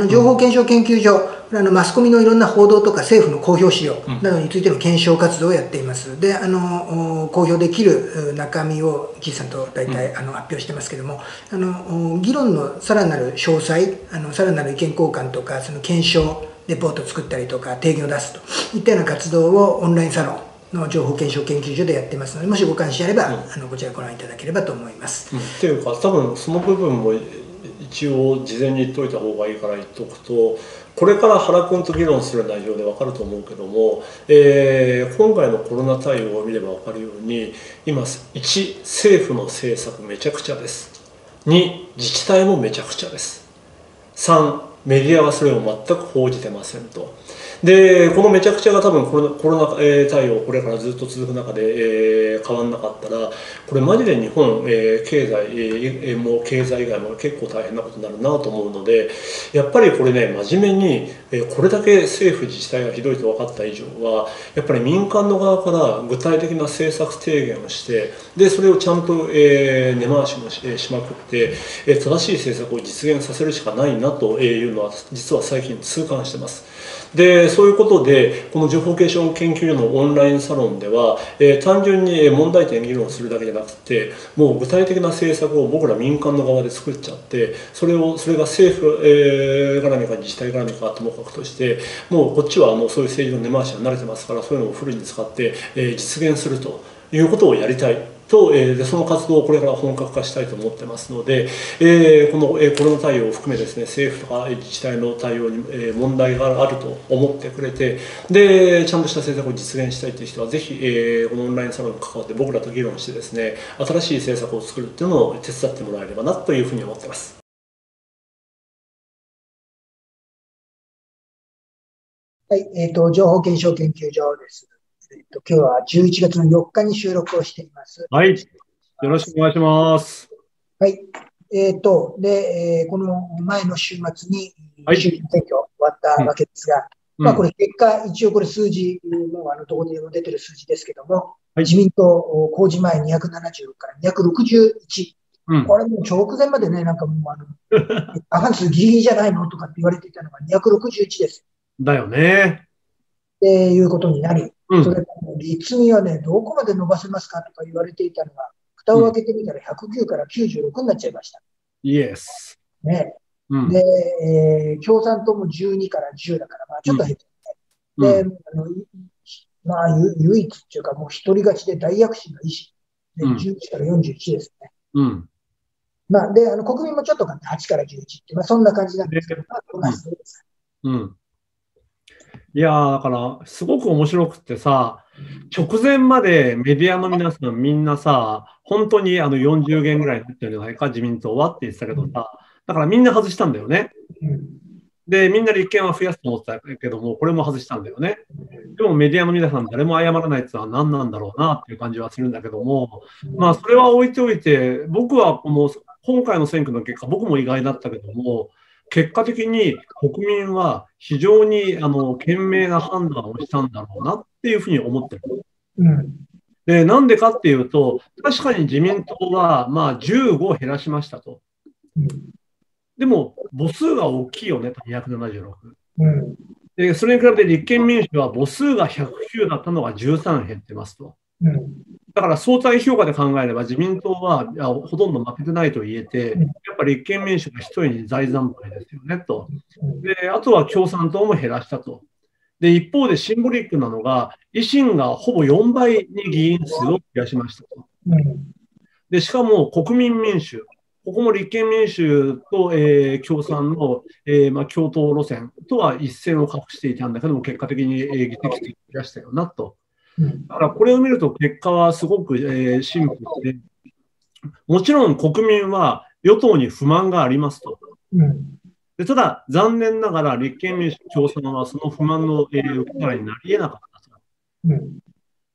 あの情報検証研究所、うん、あのマスコミのいろんな報道とか政府の公表資料などについての検証活動をやっています。で、あの公表できる中身を岸さんと大体、あの発表してますけども、あの議論のさらなる詳細、あのさらなる意見交換とか、その検証レポートを作ったりとか、提言を出すといったような活動をオンラインサロンの情報検証研究所でやってますので、もしご関心あれば、うん、あのこちらご覧いただければと思います。うん、っていうか、多分その部分も一応事前に言っといた方がいいから言っとくとこれから原君と議論する内容で分かると思うけども、えー、今回のコロナ対応を見れば分かるように今1政府の政策めちゃくちゃです2自治体もめちゃくちゃです3メディアはそれを全く報じてませんと。でこのめちゃくちゃが多分コロナコロナ対応これからずっと続く中で、えー、変わんなかったらこれマジで日本、えー、経済、えー、も経済以外も結構大変なことになるなと思うのでやっぱりこれね真面目に、えー、これだけ政府自治体がひどいと分かった以上はやっぱり民間の側から具体的な政策提言をしてでそれをちゃんと、えー、根回しもししまくって、えー、正しい政策を実現させるしかないなというのは実は最近痛感してます。でそういうことでこの情報検証研究所のオンラインサロンでは、えー、単純に問題点議論するだけじゃなくてもう具体的な政策を僕ら民間の側で作っちゃってそれをそれが政府、えー、絡みか自治体絡みかともかくとしてもうこっちはもうそういう政治の根回しは慣れてますからそういうのをフルに使って、えー、実現するということをやりたい。と、えー、その活動をこれから本格化したいと思ってますので、えー、この、えー、コロナ対応を含めですね政府とか自治体の対応に、えー、問題があると思ってくれてでちゃんとした政策を実現したいという人はぜひ、えー、このオンラインサロンに関わって僕らと議論してですね新しい政策を作るっていうのを手伝ってもらえればなというふうに思ってます。はい、えっ、ー、と、情報検証研究所です。えっと、今日は11月の4日に収録をしています。はい。よろしくお願いします。はい。えっ、ー、と、で、えー、この前の週末に、衆議院選挙終わったわけですが、うん、まあこれ結果、一応これ数字もあのどこにでも出てる数字ですけども、はい、自民党公示前270から261。うん、これもう直前までね、なんかもうあの、過半数ギリギリじゃないの？とかって言われていたのが261です。だよね。っていうことになり、うん、それから立民はね、どこまで伸ばせますかとか言われていたのが、蓋を開けてみたら109から96になっちゃいました。イエス。ね。うん、で、えー、共産党も12から10だから、まあちょっと減ってね。うん、で、あのまあ、唯一っていうか、もう一人勝ちで大躍進の意思。で、11から41ですね。うん。まあ、で、あの、国民もちょっと勝って8から11って、まあ、そんな感じなんですけど、まあ、同じです。うん。いやー、だから、すごく面白くってさ、直前までメディアの皆さんみんなさ、本当にあの40元ぐらいになってるんじゃないか、自民党はって言ってたけどさ、だからみんな外したんだよね。で、みんな立憲は増やすと思ってたけども、これも外したんだよね。でもメディアの皆さん、誰も謝らないってのは何なんだろうなっていう感じはするんだけども、まあ、それは置いておいて、僕はこの今回の選挙の結果、僕も意外だったけども、結果的に国民は非常にあの賢明な判断をしたんだろうなっていうふうに思ってる。うん、でなんでかっていうと、確かに自民党はまあ15減らしましたと。うん、でも、母数が大きいよねと、276。うん、でそれに比べて立憲民主は母数が109だったのが13減ってますと。だから相対評価で考えれば自民党はほとんど負けてないと言えて、やっぱり立憲民主が一人に大惨敗ですよねと。で、あとは共産党も減らしたと。で、一方でシンボリックなのが、維新がほぼ4倍に議員数を増やしましたと。で、しかも国民民主、ここも立憲民主と、えー、共産の、えーまあ、共闘路線とは一線を画していたんだけども、結果的に、えー、議席数増やしたよなと。だからこれを見ると結果はすごく、えー、シンプルで、もちろん国民は与党に不満がありますと。でただ、残念ながら立憲民主共産はその不満の、えー、力になり得なかったと。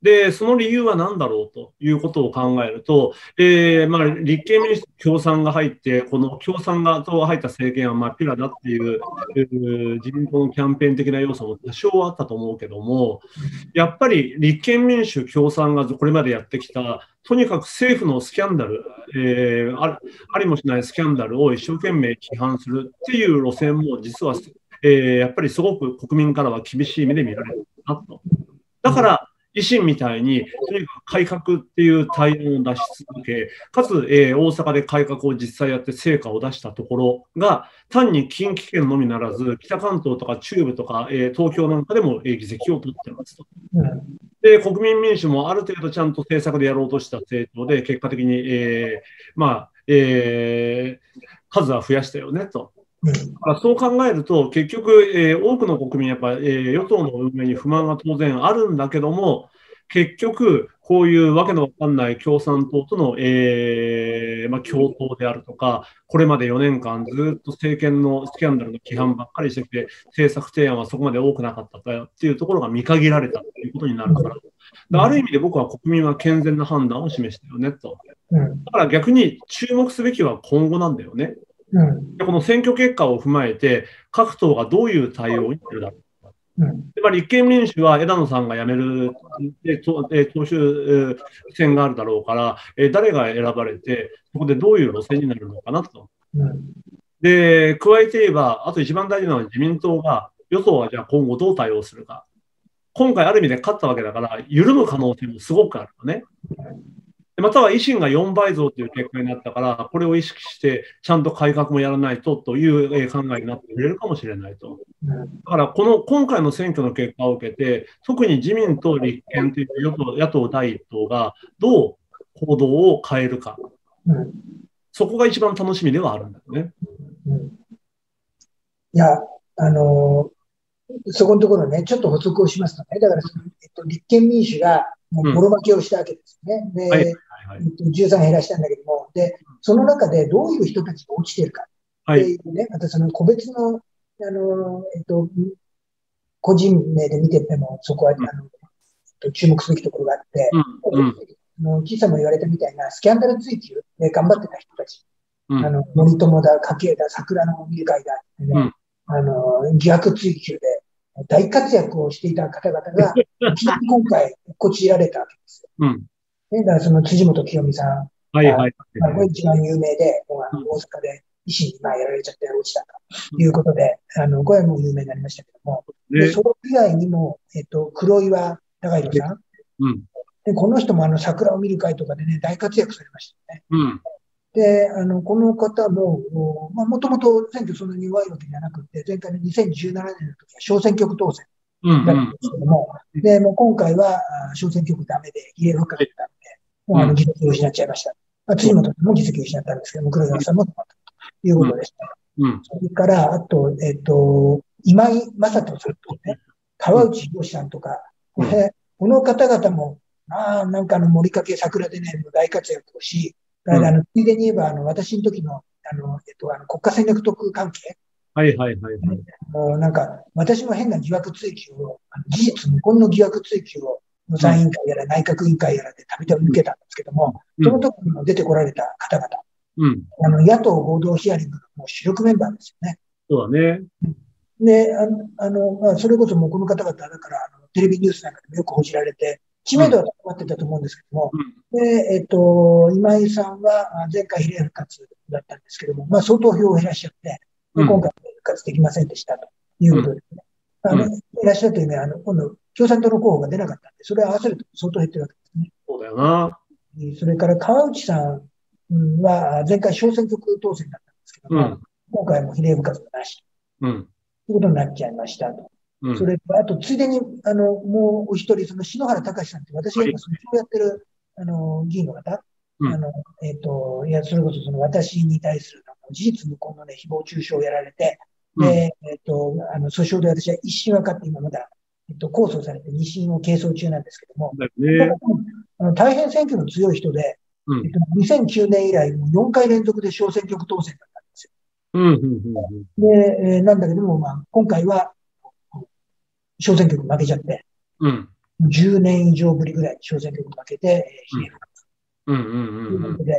で、その理由は何だろうということを考えると、えーまあ、立憲民主共産が入って、この共産が党が入った政権は真っ平だっていう、えー、自民党のキャンペーン的な要素も多少あったと思うけども、やっぱり立憲民主共産がこれまでやってきた、とにかく政府のスキャンダル、えー、ありもしないスキャンダルを一生懸命批判するっていう路線も実は、えー、やっぱりすごく国民からは厳しい目で見られるなと。だから、維新みたいに、とにかく改革っていう対応を出し続け、かつ、えー、大阪で改革を実際やって成果を出したところが、単に近畿圏のみならず、北関東とか中部とか、えー、東京なんかでも、えー、議席を取ってますと。で、国民民主もある程度ちゃんと政策でやろうとした政党で、結果的に、えー、まあ、えー、数は増やしたよねと。そう考えると、結局、えー、多くの国民、やっぱ、えー、与党の運営に不満が当然あるんだけども、結局、こういうわけのわかんない共産党との、えーまあ、共闘であるとか、これまで4年間ずっと政権のスキャンダルの規範ばっかりしてきて、政策提案はそこまで多くなかったっていうところが見限られたということになるから、ある意味で僕は国民は健全な判断を示したよねと。だから逆に注目すべきは今後なんだよね。うん、でこの選挙結果を踏まえて、各党がどういう対応をしてるだろうか。うん、でまあ、立憲民主は枝野さんが辞めるで党首選があるだろうから、え誰が選ばれて、そこでどういう路線になるのかなと。うん、で、加えて言えば、あと一番大事なのは自民党が、与党はじゃあ今後どう対応するか。今回ある意味で勝ったわけだから、緩む可能性もすごくあるのね。または維新が4倍増という結果になったから、これを意識して、ちゃんと改革もやらないとという考えになってくれるかもしれないと。だから、この今回の選挙の結果を受けて、特に自民と立憲という与党野党第一党がどう行動を変えるか、そこが一番楽しみではあるんだよね。いや、あのー、そこのところね、ちょっと補足をしますとね、だからその、えっと、立憲民主がもうボロ負けをしたわけですね。で、はいはい、13減らしたんだけども、で、その中でどういう人たちが落ちてるか。ってい。うね、はい、またその個別の、あの、えっと、個人名で見てても、そこは、あの、注目すべきところがあって、うん、うん、小さも言われたみたいなスキャンダル追及で頑張ってた人たち、うん、あの、森友だ、家計だ、桜の見る会だってね、うん、あの、疑惑追及で大活躍をしていた方々が、今回、こちられたわけですよ。うん。ね、だからその辻元清美さん。はいはい。まあ、一番有名で、もう大阪で医師にまあやられちゃって落ちたということで、うん、あの、これはもう有名になりましたけども、でそれ以外にも、えっと、黒岩高弘さん。うん。で、この人もあの、桜を見る会とかでね、大活躍されましたよね。うん。で、あの、この方も、まあ、もともと選挙そんなに弱いわけじゃなくて、前回の2017年の時は小選挙区当選だったんですけども、うんうん、で、もう今回は小選挙区ダメで、比例不可だったんで、もうあの、議席を失っちゃいました。まあ、辻元さんも議席を失ったんですけども、黒岩さんも止まったということでした。うん、それから、あと、えっ、ー、と、今井正人さんとね、川内博さんとか、これ、この方々も、まあ、なんかあの、森掛桜でね、大活躍をし、あの、ついでに言えば、あの、私の時の、あの、えっと、あの国家戦略特関係。はいはいはい、はい。もうなんか、私も変な疑惑追及を、事実無根の疑惑追及を、予算委員会やら内閣委員会やらでたびたび受けたんですけども、うん、その時にも出てこられた方々。うん。あの、野党合同ヒアリングの主力メンバーですよね。そうだね。で、あの、まあ、それこそもうこの方々だから、あのテレビニュースなんかでもよく報じられて、知名度は高まってたと思うんですけども、うん、で、えっ、と、今井さんは前回比例復活だったんですけども、まあ相当票を減らしちゃって、うん、今回復活できませんでしたということですね。うん、あの、減らしたというのは、あの、今度、共産党の候補が出なかったんで、それを合わせると相当減ってるわけですね。そうだよな。それから川内さんは前回小選挙区当選だったんですけども、今回も比例復活がなし。うん。ということになっちゃいましたと。それと、あと、ついでに、あの、もうお一人、その篠原隆さんって、私が今、そのをやってる、あの、議員の方、うん、あの、えっ、ー、と、いや、それこそ、その、私に対する、事実無根のね、誹謗中傷をやられて、で、えっ、ー、と、あの、訴訟で私は一審分かって今まだ、えっと、控訴されて二審を係争中なんですけども、ね、あの大変選挙の強い人で、うん、えっと、2009年以来、もう4回連続で小選挙区当選だったんですよ。うんうんうん、で、えー、なんだけども、まあ、今回は小選挙区負けちゃって。うん。10年以上ぶりぐらいに小選挙区負けて、うんうんうんうんうん。で、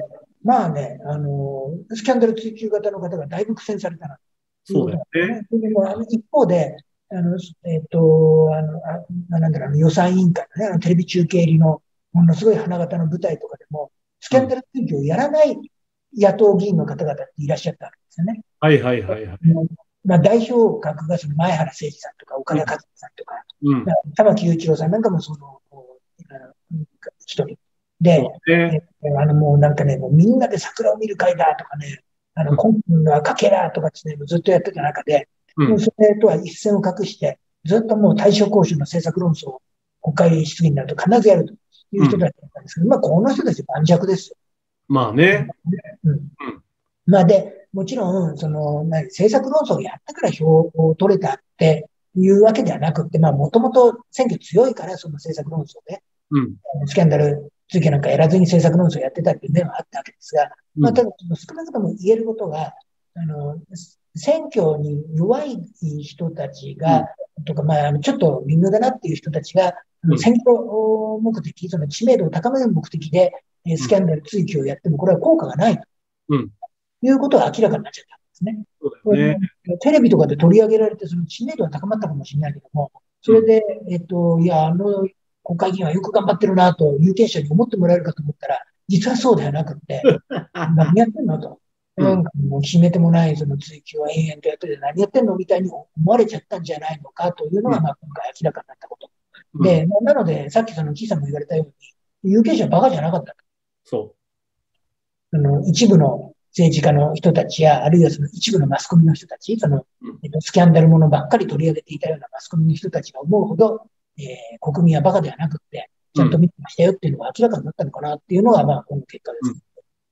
まあね、あの、スキャンダル追及型の方がだいぶ苦戦されたな。そうだよね。でもあの一方で、あの、えっ、と、あの、あなんだろう、予算委員会のね、あのテレビ中継入りの、ものすごい花形の舞台とかでも、スキャンダル追及をやらない野党議員の方々っていらっしゃったわけですよね。はいはいはいはい。まあ、代表格がその前原誠司さんとか岡田和樹さんとか、うん。玉木雄一郎さんなんかもその、あの一人で。あのもうなんかね、もうみんなで桜を見る会だとかね、あの、今度はかけらとかですね、ずっとやってた中で、うんそれとは一線を画して、ずっともう対象交渉の政策論争を国会質疑になると必ずやるという人たちだったんですけど、まあこの人たち盤石ですよ。まあね。うん。まあで、もちろん、その、何政策論争をやったから票を取れたっていうわけではなくって、まあもともと選挙強いから、その政策論争で、うん。スキャンダル追及なんかやらずに政策論争をやってたっていう面はあったわけですが、まあ、ただ、少なくとも言えることが、あの、選挙に弱い人たちが、とか、まあ、ちょっと微妙だなっていう人たちが、うん選挙目的、その知名度を高める目的で、えースキャンダル追及をやっても、これは効果がないと。うんいうことが明らかになっちゃったんですね。ね。テレビとかで取り上げられて、その知名度は高まったかもしれないけども、それで、えっと、いや、あの国会議員はよく頑張ってるなと、有権者に思ってもらえるかと思ったら、実はそうではなくって、何やってんのと。うんなんかもう決めてもないその追及は延々とやってて何やってんのみたいに思われちゃったんじゃないのかというのが、うんまあ今回明らかになったこと。うんで、なので、さっきそのキーさんも言われたように、有権者はバカじゃなかったと。そその一部の政治家の人たちや、あるいはその一部のマスコミの人たち、そのスキャンダルものばっかり取り上げていたようなマスコミの人たちが思うほど、えー国民はバカではなくって、ちゃんと見てましたよっていうのが明らかになったのかなっていうのが、まあ、この結果です。う。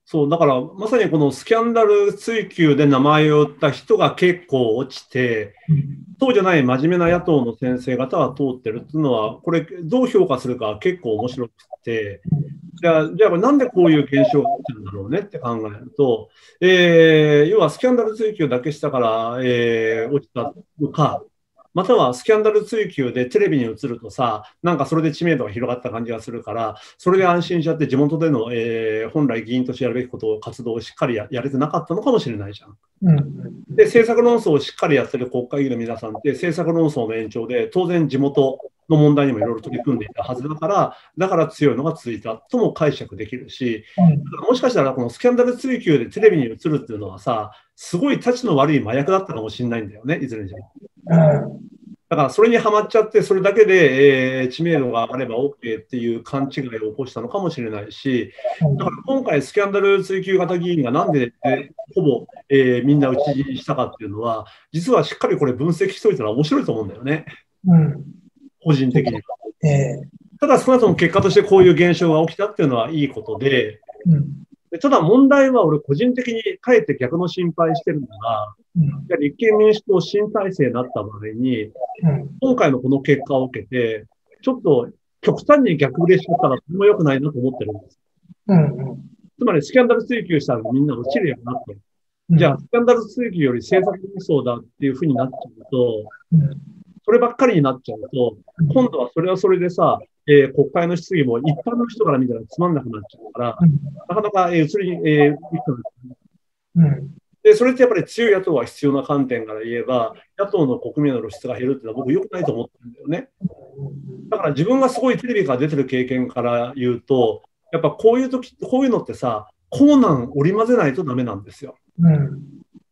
そう。だから、まさにこのスキャンダル追及で名前を売った人が結構落ちて、うんそうじゃない真面目な野党の先生方は通ってるっていうのは、これ、どう評価するか結構面白くて、じゃあ、じゃあなんでこういう現象が起きるんだろうねって考えると、えー要はスキャンダル追及だけしたから、えー落ちたのか、またはスキャンダル追及でテレビに映るとさ、なんかそれで知名度が広がった感じがするから、それで安心しちゃって地元での、えー本来議員としてやるべきことを活動をしっかりややれてなかったのかもしれないじゃん。うんで、政策論争をしっかりやってる国会議員の皆さんって、政策論争の延長で、当然地元の問題にもいろいろ取り組んでいたはずだから、だから強いのが続いたとも解釈できるし、うんもしかしたらこのスキャンダル追及でテレビに映るっていうのはさ、すごい立ちの悪い麻薬だったかもしれないんだよね、いずれにしても。うん。だからそれにはまっちゃって、それだけで、えー知名度が上がれば OK っていう勘違いを起こしたのかもしれないし、だから今回、スキャンダル追及型議員がなんで、えーほぼ、えーみんな打ち死にしたかっていうのは、実はしっかりこれ分析しておいたら面白いと思うんだよね、うん。個人的には。えただ少なくとも結果としてこういう現象が起きたっていうのはいいことで、ーうんでただ問題は俺個人的にかえって逆の心配してるのが、うん。立憲民主党新体制になった場合に、うん。今回のこの結果を受けて、ちょっと極端に逆売れしちゃったら、それも良くないなと思ってるんです。うんつまり、スキャンダル追及したらみんな落ちるようになって、うん。じゃあ、スキャンダル追及より政策論争だっていうふうになっちゃうと、うんそればっかりになっちゃうと、今度はそれはそれでさ、えー国会の質疑も一般の人から見たらつまんなくなっちゃうから、うん。なかなか、えー移り、えーうん。で、それってやっぱり強い野党が必要な観点から言えば、野党の国民の露出が減るっていうのは僕良くないと思ってるんだよね。だから自分がすごいテレビから出てる経験から言うと、やっぱこういう時、こういうのってさ、コーナン織り交ぜないとダメなんですよ。うん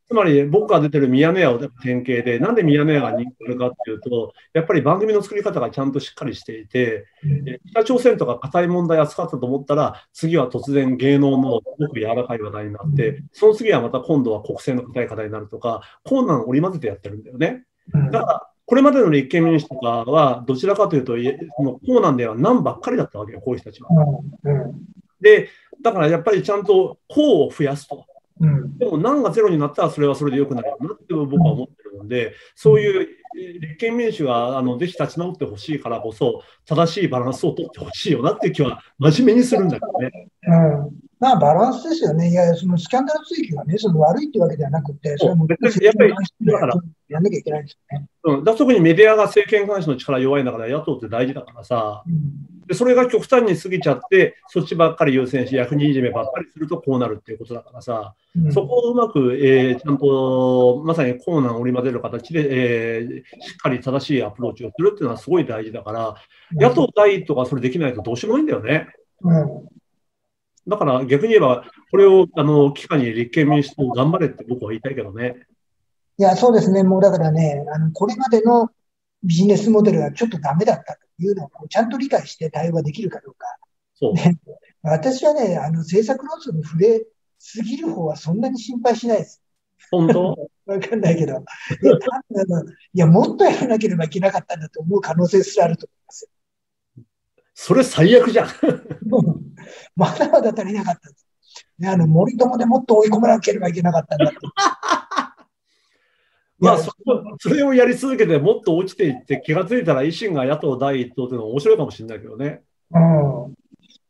つまり僕が出てるミヤネ屋を典型で、なんでミヤネ屋が人気あるかっていうと、やっぱり番組の作り方がちゃんとしっかりしていて、え北朝鮮とか硬い問題扱ったと思ったら、次は突然芸能のすごく柔らかい話題になって、その次はまた今度は国政の硬い課題になるとか、コーナン織り交ぜてやってるんだよね。うんだから、これまでの立憲民主とかは、どちらかというと、そのコーナンでは何ばっかりだったわけよ、こういう人たちは。うんで、だからやっぱりちゃんと項を増やすと。うんでも何がゼロになったらそれはそれでよくなるよなって僕は思ってるので、そういうえー立憲民主があのぜひ立ち直ってほしいからこそ、正しいバランスを取ってほしいよなっていう気は真面目にするんだけどね。うんまあ、バランスですよね。いや、そのスキャンダル追及はね、その悪いってわけではなくて、それはもう、やっぱり、だから、やんなきゃいけないんですよね。うん、だ特にメディアが政権監視の力弱いんだから、野党って大事だからさ、うん、でそれが極端に過ぎちゃって、そっちばっかり優先し、役人いじめばっかりするとこうなるっていうことだからさ、うん、そこをうまく、えー、ちゃんとまさに困難を織り交ぜる形で、えー、しっかり正しいアプローチをするっていうのはすごい大事だから、野党第一党がそれできないとどうしようもないんだよね。うんだから逆に言えば、これをあの機会に立憲民主党頑張れって僕は言いたいけどね。いや、そうですね。もうだからね、あのこれまでのビジネスモデルはちょっとダメだったというのをちゃんと理解して対応できるかどうか。そう。ね、私はね、あの政策論争に触れすぎる方はそんなに心配しないです。本当？わかんないけど。いや、いや、もっとやらなければいけなかったんだと思う可能性すらあると思いますそれ最悪じゃん。まだまだ足りなかった。ね、あの森友でもっと追い込まなければいけなかったんだと。まあそ、それをやり続けてもっと落ちていって気が付いたら維新が野党第一党というのは面白いかもしれないけどね。うん。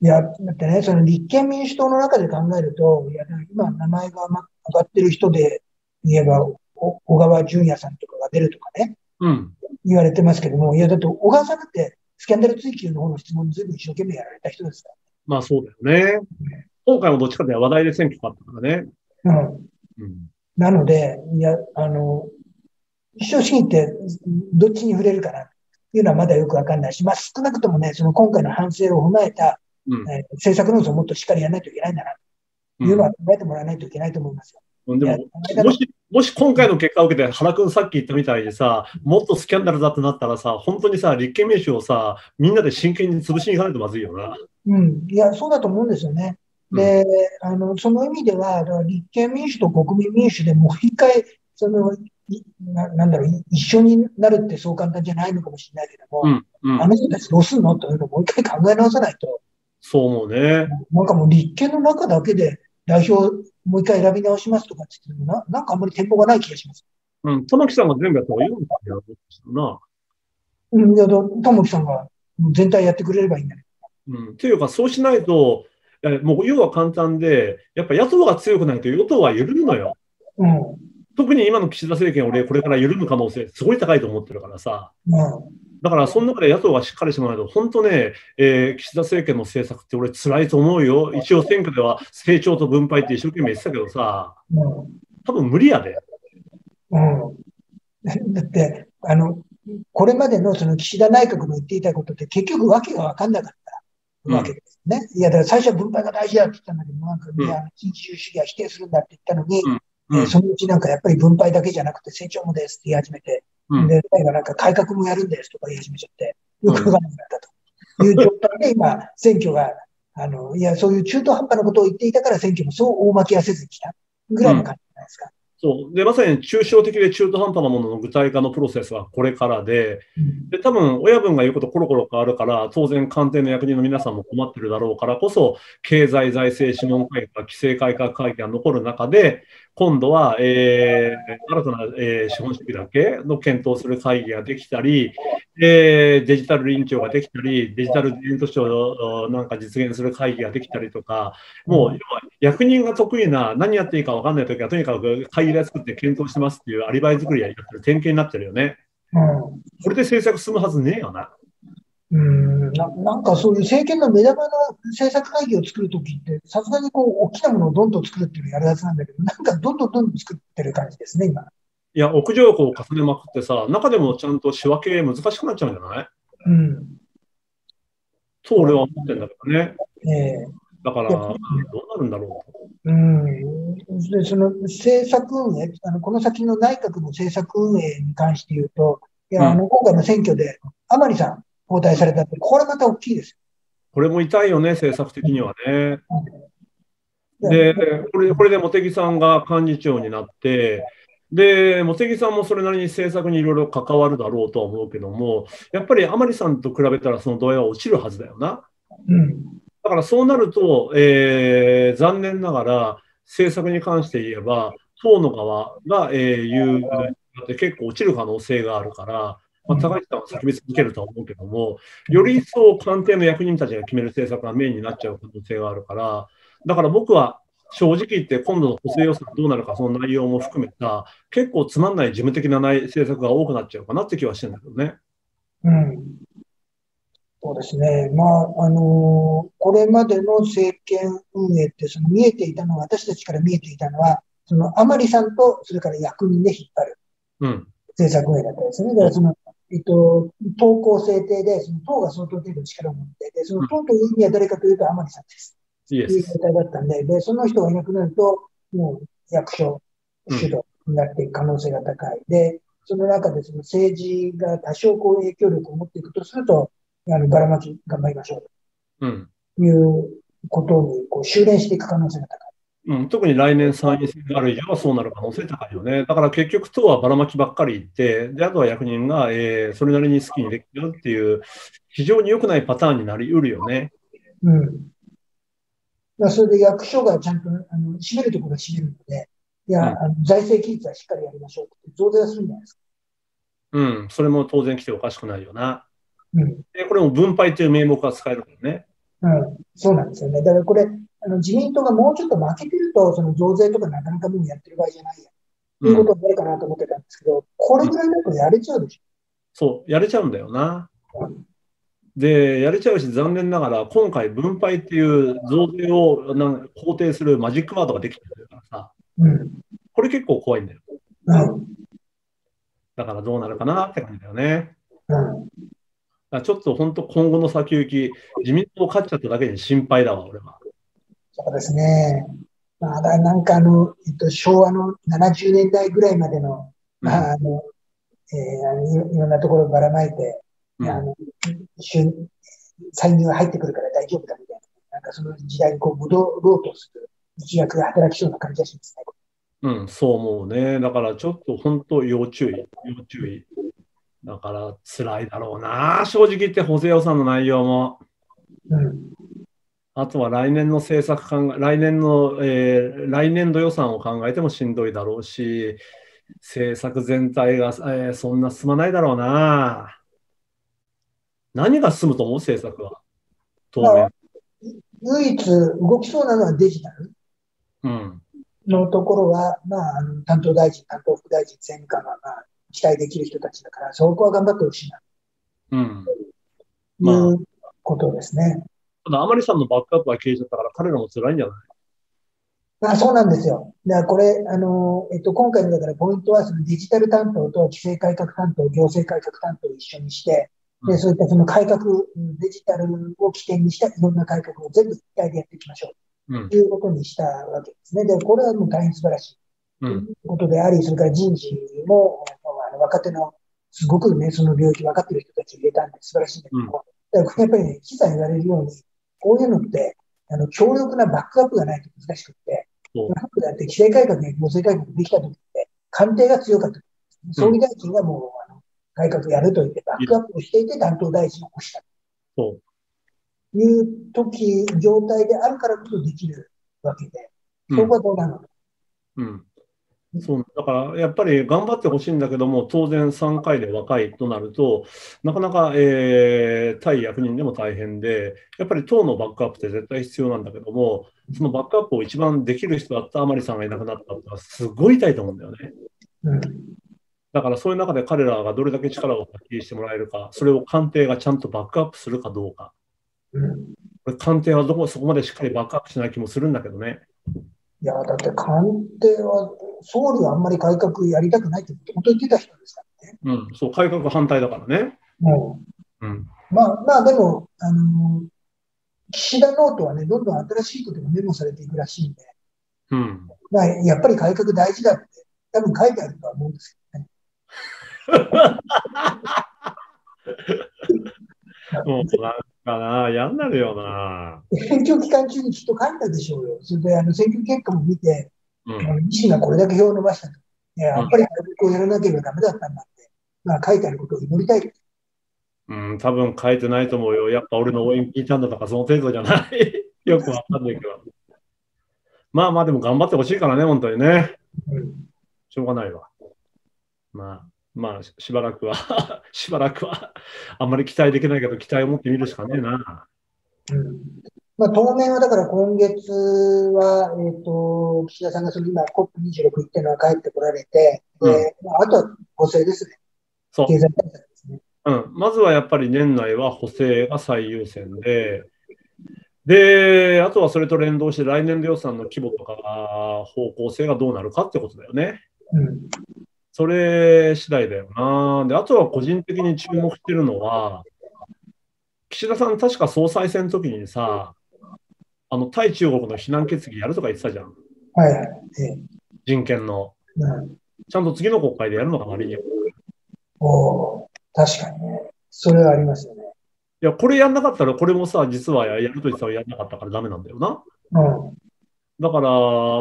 いや、だってね、その立憲民主党の中で考えると、いや今名前が上がってる人で言えば、小川淳也さんとかが出るとかね、うん、言われてますけども、いや、だって小川さんだってスキャンダル追及の方の質問ずいぶん一生懸命やられた人ですから。まあそうだよね。今回もどっちかで話題で選挙があったからね。うん。うん、なので、いや、あの、一生主義ってどっちに触れるかなっていうのはまだよくわかんないし、まあ少なくともね、その今回の反省を踏まえた、うん、えー、政策論争をもっとしっかりやらないといけないんだなというのは考えてもらわないといけないと思いますよ。うん、でも、もし、もし今回の結果を受けて、原君さっき言ったみたいにさ、もっとスキャンダルだってなったらさ、本当にさ、立憲民主をさ、みんなで真剣に潰しに行かないとまずいよな。うん、いや、そうだと思うんですよね。で、うん、あの、その意味では、立憲民主と国民民主でもう一回、その、ななんだろう、一緒になるってそう簡単じゃないのかもしれないけども、うんうん、あの人たちどうすんのというのをもう一回考え直さないと。そう思うね。なんかもう立憲の中だけで代表もう一回選び直しますとかって言ってもな、なんかあんまり展望がない気がします。うん、玉木さんが全部やった方がいいのかな。うん、いや、玉木さんが全体やってくれればいいんだけど。うん、っていうか、そうしないと、もう要は簡単で、やっぱ野党が強くないと与党は緩むのよ。うん、特に今の岸田政権、俺、これから緩む可能性、すごい高いと思ってるからさ。うん、だから、その中で野党がしっかりしてもらうと、本当ね、えー、岸田政権の政策って俺、辛いと思うよ。一応、選挙では成長と分配って一生懸命言ってたけどさ、うん、多分無理やで。うん、だって、あの、これまでのその岸田内閣の言っていたことって結局わけが分かんなかったわけですね。うん、いや、だから最初は分配が大事だって言ったんだけど、なんか、いや、新自由主義は否定するんだって言ったのに、うん、そのうちなんかやっぱり分配だけじゃなくて成長もですって言い始めて、うん、で、なんか改革もやるんですとか言い始めちゃって、よくわからなかったという状態で今、選挙が、あの、いや、そういう中途半端なことを言っていたから選挙もそう大巻きはせずに来たぐらいの感じじゃないですか。そう。でまさに抽象的で中途半端なものの具体化のプロセスはこれからで、で多分親分が言うことコロコロ変わるから、当然、官邸の役人の皆さんも困ってるだろうからこそ、経済財政諮問会議、規制改革会議が残る中で、今度は、えー、新たな、えー、資本主義だけの検討する会議ができたり、えー、デジタル臨調ができたり、デジタル田園都市をなんか実現する会議ができたりとか、もう、役人が得意な何やっていいか分かんないときは、とにかく会議で作って検討してますっていうアリバイ作りやり方る典型になってるよね。うん、これで政策進むはずねえよな。うんななんかそういう政権の目玉の政策会議を作るときって、さすがにこう大きなものをどんどん作るっていうのをやるはずなんだけど、なんかどんどんどんどん作ってる感じですね、今。いや、屋上をこう重ねまくってさ、中でもちゃんと仕分け難しくなっちゃうんじゃない？うん。と俺は思ってんだけどね。ええー、だから、どうなるんだろう。うん。で、その政策運営、あのこの先の内閣の政策運営に関して言うと、いや、あの、今回の選挙で、甘利さん、交代されたって、これまた大きいですこれも痛いよね、政策的にはね。で、これこれで茂木さんが幹事長になって、で、茂木さんもそれなりに政策にいろいろ関わるだろうとは思うけども、やっぱり甘利さんと比べたらその度合いは落ちるはずだよな。うん、だからそうなると、えー、残念ながら政策に関して言えば、党の側が、えー、言うって結構落ちる可能性があるから、まあ、高市さんは叫び続けるとは思うけども、より一層官邸の役人たちが決める政策がメインになっちゃう可能性があるから、だから僕は正直言って今度の補正予算どうなるか、その内容も含めた、結構つまんない事務的な内政策が多くなっちゃうかなって気はしてるんだけどね。うん。そうですね。まあ、あのこれまでの政権運営って、その見えていたのは、私たちから見えていたのは、その甘利さんと、それから役人で引っ張るうん。政策運営だったんですね。だからその、えっと、党校制定で、その党が相当程度力を持っていて、その党という意味は誰かというと甘利さんです。イエス。という状態だったんで、で、その人がいなくなると、もう役所主導になっていく可能性が高い。で、その中でその政治が多少こう影響力を持っていくとすると、あの、ばらまき頑張りましょううん。ということに、こう、修練していく可能性が高い。うん、特に来年参院選がある以上はそうなる可能性高いよね。だから結局、党はばらまきばっかり言って、であとは役人が、えーそれなりに好きにできるっていう、非常に良くないパターンになりうるよね。うん。まあ、それで役所がちゃんと、あの、占めるところは占めるので、いや、うんあの財政規律はしっかりやりましょうって増税はするんじゃないですか。うん、それも当然来ておかしくないよな。うん。でこれも分配という名目が使えるからね。うん。そうなんですよね。だからこれ、あの、自民党がもうちょっと負けてると、その増税とかなかなかもうやってる場合じゃないや。ということになるかなと思ってたんですけど、これぐらいだとやれちゃうでしそう、やれちゃうんだよなうん。で、やれちゃうし、残念ながら、今回、分配っていう増税をなん肯定するマジックワードができてるからさ、ょ。うん。これ結構怖いんだよ。うん。だからどうなるかなって感じだよね。うん。ちょっと本当、今後の先行き、自民党勝っちゃっただけに心配だわ、俺は。そうですね。まあ、だなんかあの、えっと、昭和の70年代ぐらいまでの、まあ、あの、えーいいろんなところをばらまいて、うんあ歳入が入ってくるから大丈夫だみたいな、なんかその時代にこう戻ろうとする一役が働きそうな感じがしますね。うん、そう思うね。だからちょっと本当要注意、要注意。だから辛いだろうな、正直言って補正予算の内容も。うん。あとは来年の政策考え、来年の、えー来年度予算を考えてもしんどいだろうし、政策全体が、えーそんな進まないだろうな。何が進むと思う？政策は。当面。唯一動きそうなのはデジタルうん。のところは、まあ、あの担当大臣、担当副大臣、政務官が、まあ、期待できる人たちだから、そこは頑張ってほしいな、うん。とまあいうことですね。ただ、甘利さんのバックアップが消えちゃったから、彼らも辛いんじゃない？まあ、そうなんですよ。だからこれ、あの、えっと、今回のだからポイントは、そのデジタル担当と規制改革担当、行政改革担当を一緒にして、で、うんそういったその改革、うんデジタルを起点にしたいろんな改革を全部一体でやっていきましょううんと。いうことにしたわけですね。で、これはもう大変素晴らしい。うん。ということであり、それから人事も、あの若手の、すごくね、その領域分かってる人たちを入れたんで素晴らしいんだけど、うんだからこれやっぱりね、記者言われるように、こういうのって、あの、強力なバックアップがないと難しくって、そうバックだって規制改革や行政改革できた時って、官邸が強かった。総理大臣がもう、あの、改革やると言って、バックアップをしていて、担当大臣を起こした。という時、状態であるからこそできるわけで、うんそこはどうなのか。うん。そう、だからやっぱり頑張ってほしいんだけども、当然3回で若いとなると、なかなか、えー対役人でも大変で、やっぱり党のバックアップって絶対必要なんだけども、そのバックアップを一番できる人だった甘利さんがいなくなったのはすごい痛いと思うんだよね。うん。だからそういう中で彼らがどれだけ力を発揮してもらえるか、それを官邸がちゃんとバックアップするかどうか。うん。これ官邸はどこそこまでしっかりバックアップしない気もするんだけどね。いや、だって官邸は、総理はあんまり改革やりたくないって本当に言ってた人ですからね。うん、そう、改革反対だからね。もうん。う、まあ、まあでも、あのー岸田ノートはね、どんどん新しいことがメモされていくらしいんで、うん。まあ、やっぱり改革大事だって、多分書いてあるとは思うんですけどね。もうなんかな、嫌になるよな。選挙期間中にきっと書いたでしょうよ。それで、あの、選挙結果も見て、うん。あの維新がこれだけ票を伸ばしたと。いややっぱり改革をやらなければダメだったんだって、まあ、書いてあることを祈りたい。うん、多分書いてないと思うよ。やっぱ俺の応援聞いたんだとか、その程度じゃない。よくわかんないけど。まあまあ、でも頑張ってほしいからね、本当にね。うんしょうがないわ。まあ、まあ、ししばらくは、しばらくは、あんまり期待できないけど、期待を持ってみるしかねえな。うんまあ、当面はだから今月は、えっ、と、岸田さんがその今 COP26 行ってるのは帰ってこられて、で、まあ、あとは補正ですね。そう。経済対策ですね。うん。まずはやっぱり年内は補正が最優先で、で、あとはそれと連動して来年度予算の規模とか方向性がどうなるかってことだよね。うん。それ次第だよな。で、あとは個人的に注目してるのは、岸田さん確か総裁選の時にさ、あの、対中国の非難決議やるとか言ってたじゃん。はい人権の。うん。ちゃんと次の国会でやるのかな、割に。いおー確かにね。それはありますよね。や、これやんなかったら、これもさ、実はやると言ってたらやんなかったからダメなんだよな。うん。だから、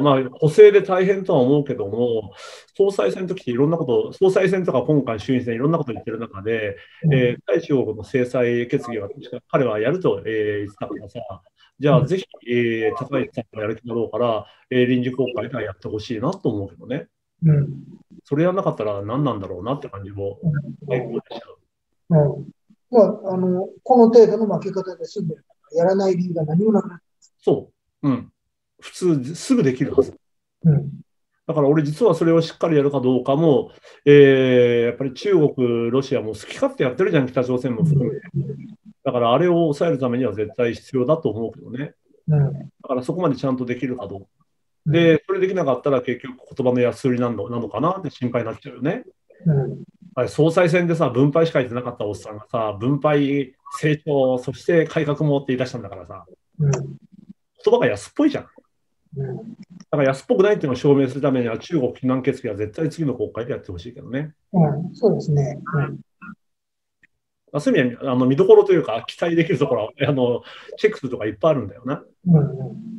まあ、補正で大変とは思うけども、総裁選の時っていろんなこと、総裁選とか今回衆院選いろんなこと言ってる中で、えー対中国の制裁決議は彼はやると、えー言ってたからさ、じゃあぜひ、えー高市さんがやる気だろうから、えー臨時国会ではやってほしいなと思うけどね。うん。それやんなかったら何なんだろうなって感じも、最高でした。うん。まあ、あの、この程度の負け方で済んでるから、やらない理由が何もなくなる。そう。うん。普通、すぐできるはず。うん。だから俺実はそれをしっかりやるかどうかも、えーやっぱり中国、ロシアも好き勝手やってるじゃん、北朝鮮も含めて。だからあれを抑えるためには絶対必要だと思うけどね。うん。だからそこまでちゃんとできるかどうか。で、それできなかったら結局言葉の安売りなのなのかな？って心配になっちゃうよね。うん。あれ総裁選でさ、分配しか言ってなかったおっさんがさ、分配、成長、そして改革もって言い出したんだからさ、うん。言葉が安っぽいじゃん。うん。だから安っぽくないっていうのを証明するためには中国非難決議は絶対次の国会でやってほしいけどね。うん。そうですね。うん。まあそういう意味ではあの見どころというか、期待できるところはあのチェックするとかいっぱいあるんだよな。うん。うん。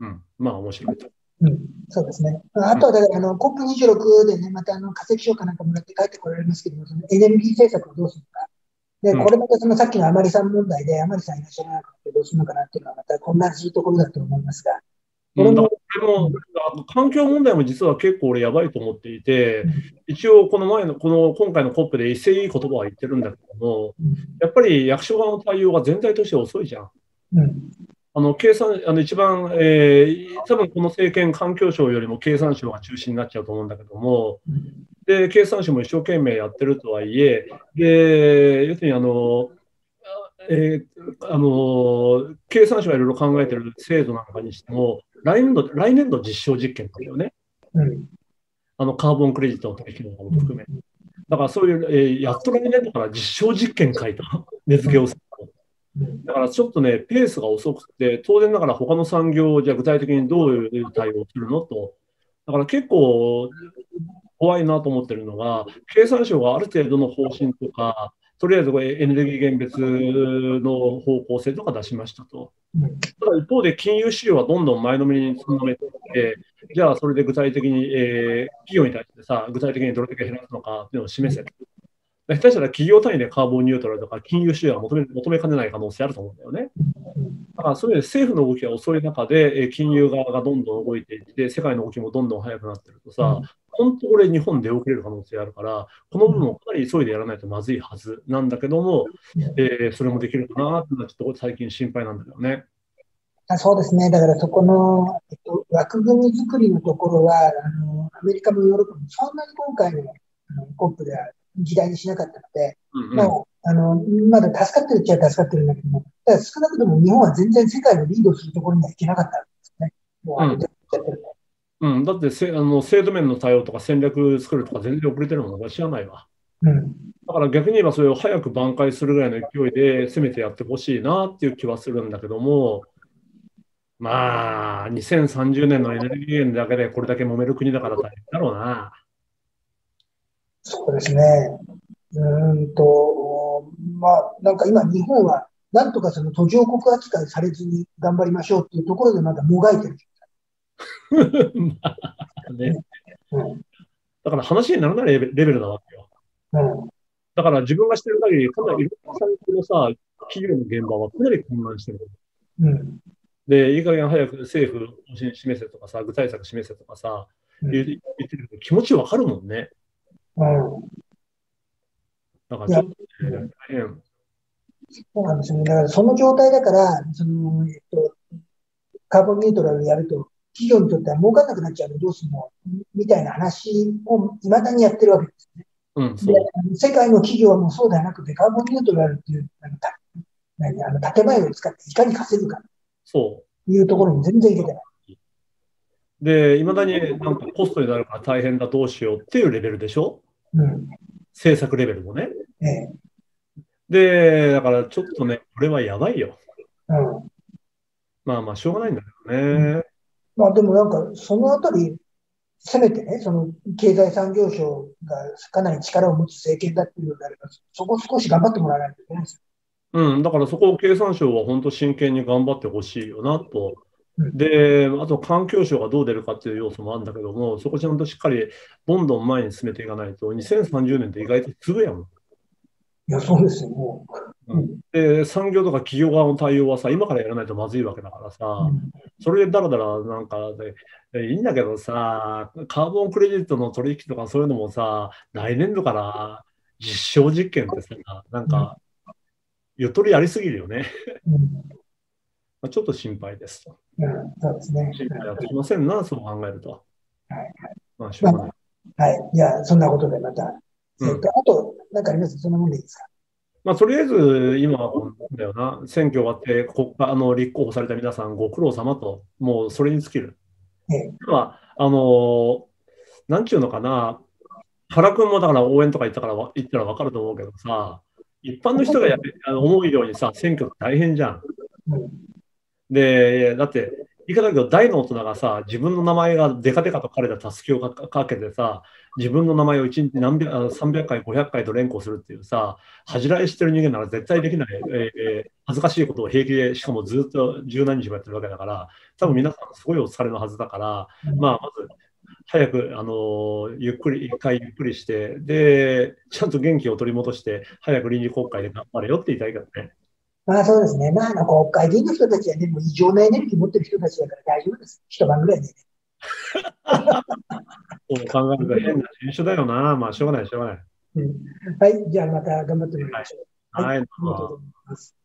うん、まあ面白いと。うん、そうですね。あとはだから、あの、COP26 でね、またあの、化石賞かなんかもらって帰ってこられますけども、そのエネルギー政策をどうするのか。で、うんこれまたそのさっきの甘利さん問題で、甘利さんいらっしゃらなかったどうするのかなっていうのはまた混乱するところだと思いますが。これうん、だかもあの環境問題も実は結構俺やばいと思っていて、一応この前の、この今回の COP で威勢いい言葉は言ってるんだけども、やっぱり役所側の対応が全体として遅いじゃん。うん。うん。あの経産あの一番、えー、多分この政権、環境省よりも経産省が中心になっちゃうと思うんだけども、で経産省も一生懸命やってるとはいえ、で要するにあの、えーあの経産省がいろいろ考えてる制度なんかにしても、来年度来年度実証実験なんだよね、うん。あのカーボンクレジットの取引とかも含め。だからそういう、えーやっと来年度から実証実験書いた、値付けをするだからちょっとね、ペースが遅くて、当然ながら他の産業をじゃあ具体的にどういう対応するのと、だから結構怖いなと思ってるのが、経産省がある程度の方針とか、とりあえずこれエネルギー源別の方向性とか出しましたと。うん。ただ一方で金融市場はどんどん前のめりに進めていって、じゃあそれで具体的に、えー企業に対してさ、具体的にどれだけ減らすのかっていうのを示せる。下手したら企業単位でカーボンニュートラルとか金融市場は求め求めかねない可能性あると思うんだよね。だからそういう政府の動きが遅い中で、えー金融側がどんどん動いていって、世界の動きもどんどん速くなってるとさ、本当これ日本出遅れる可能性あるから、この部分をかなり急いでやらないとまずいはずなんだけども、えーそれもできるかなっていうのはちょっと最近心配なんだよね。あそうですね。だからそこの、えっと、枠組み作りのところは、あの、アメリカもヨーロッパもそんなに今回のあの COP では議題にしなかったので、うんうんもう、あの、まだ助かってるっちゃ助かってるんだけども、ただ少なくとも日本は全然世界をリードするところにはいけなかったんですよね。もう、うん、だってせあの制度面の対応とか戦略作るとか全然遅れてるものが知らないわ。うん。だから逆に言えばそれを早く挽回するぐらいの勢いで攻めてやってほしいなっていう気はするんだけども、まあ、2030年のエネルギー源だけでこれだけ揉める国だから大変だろうな。そうですね。うーんと、まあ、なんか今日本は、なんとかその途上国扱いされずに頑張りましょうっていうところでまだもがいてる。ま あね、うん。だから話にならないレベルなわけよ。うん。だから自分がしてる限り、かなりいろんな産業のさ、企業の現場はかなり混乱してる。うん。で、いい加減早く政府方針示せとかさ、具体策示せとかさ、言ってるけど気持ちわかるもんね。うん。だからちょっと、ね、大変。そうなんですよね。だからその状態だから、その、えっと、カーボンニュートラルやると、企業にとっては儲かんなくなっちゃうのどうするのみたいな話を未だにやってるわけですね。うん、そでう。世界の企業はもうそうではなくて、カーボンニュートラルっていう、あのた何あの建前を使っていかに稼ぐかそというところに全然入れてない。う。で、いまだになんかコストになるから大変だ、どうしようっていうレベルでしょ？うん。政策レベルもね。ええ。で、だからちょっとね、これはやばいよ。うん。まあまあ、しょうがないんだけどね。まあでもなんか、そのあたり、せめてね、その経済産業省がかなり力を持つ政権だっていうのであれば、そこ少し頑張ってもらわないといけないですうん、だからそこを経産省は本当真剣に頑張ってほしいよなと。うんで、あと環境省がどう出るかっていう要素もあるんだけども、そこちゃんとしっかりどんどん前に進めていかないと、2030年って意外とすぐやもん。いや、そうですよ、もう。ううんで、産業とか企業側の対応はさ、今からやらないとまずいわけだからさ、うんそれでだらだらなんかで、でいいんだけどさ、カーボンクレジットの取引とかそういうのもさ、来年度から実証実験ってさ、なんか、ゆとりありすぎるよね。うん まあちょっと心配ですと。うんそうですね。心配はできませんな、そう考えると。はいまあ、しょうがない。はい。じゃあ、そんなことでまた。うんえっと、あと、なんかあります？そんなもんでいいですか？まあ、とりあえず、今はだよな、選挙終わって国家あの立候補された皆さん、ご苦労様と、もうそれに尽きる。ええ。まあ、あのなんちゅうのかな、原君もだから応援とか言ったからわ言ったら分かると思うけどさ、一般の人がやあの思うようにさ、選挙大変じゃん。うん。で、だって、言い方だけど、大の大人がさ、自分の名前がデカデカと書かれたたすきをかかけてさ、自分の名前を1日何百あの300回、500回と連呼するっていうさ、恥じらいしてる人間なら絶対できない、えーえー恥ずかしいことを平気で、しかもずっと十何日もやってるわけだから、多分皆さんすごいお疲れのはずだから、まあ、まず、早く、あのーゆっくり、一回ゆっくりして、で、ちゃんと元気を取り戻して、早く臨時国会で頑張れよって言いたいけどね。まあそうですね。まあ、あの、国会議員の人たちはでも異常なエネルギー持ってる人たちだから大丈夫です。一晩ぐらいで。そう考えると変な人種だよな。まあ、しょうがない、しょうがない。うん。はい。じゃあまた頑張ってもらいましょう。はい、ありがとうございます。